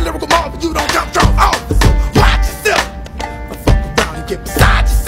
the lyrical marvel, you don't jump from off. So watch yourself. But fuck around and get beside yourself.